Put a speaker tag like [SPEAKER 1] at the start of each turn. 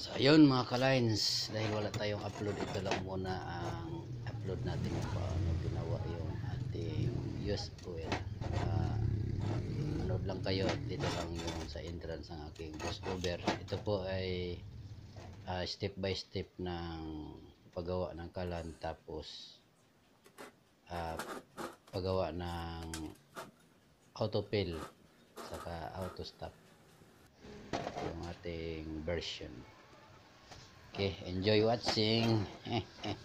[SPEAKER 1] So ayun mga ka-lines, dahil wala tayong upload, ito lang muna ang upload natin kung paano ginawa yung ating use oil. Uh, manood lang kayo, dito lang yung sa entrance ng aking crossover. Ito po ay uh, step by step ng paggawa ng kalan tapos uh, paggawa ng autofill saka auto stop yung ating version okay enjoy watching